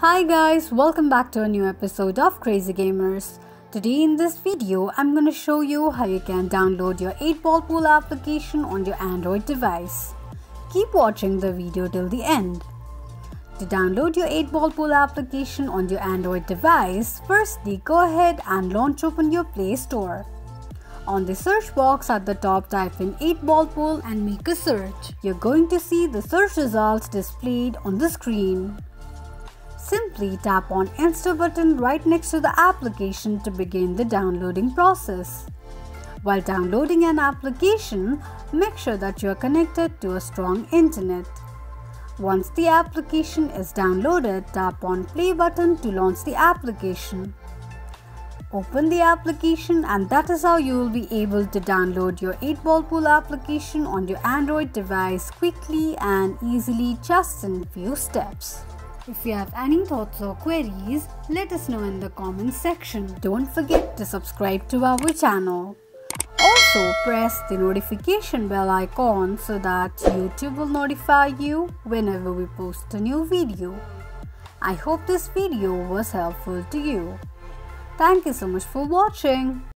Hi guys, welcome back to a new episode of Krazy Gamers. Today in this video, I'm gonna show you how you can download your 8 ball pool application on your Android device. Keep watching the video till the end. To download your 8 ball pool application on your Android device, firstly go ahead and launch open your Play Store. On the search box at the top type in 8 ball pool and make a search. You're going to see the search results displayed on the screen. Simply tap on Install button right next to the application to begin the downloading process. While downloading an application, make sure that you are connected to a strong internet. Once the application is downloaded, tap on play button to launch the application. Open the application and that is how you will be able to download your 8 ball pool application on your Android device quickly and easily just in few steps. If you have any thoughts or queries, let us know in the comments section. Don't forget to subscribe to our channel. Also, press the notification bell icon so that YouTube will notify you whenever we post a new video. I hope this video was helpful to you. Thank you so much for watching.